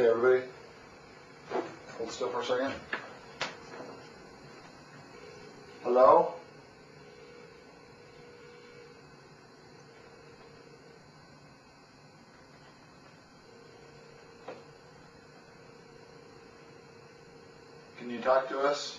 Okay, everybody? Hold still for a second. Hello? Can you talk to us?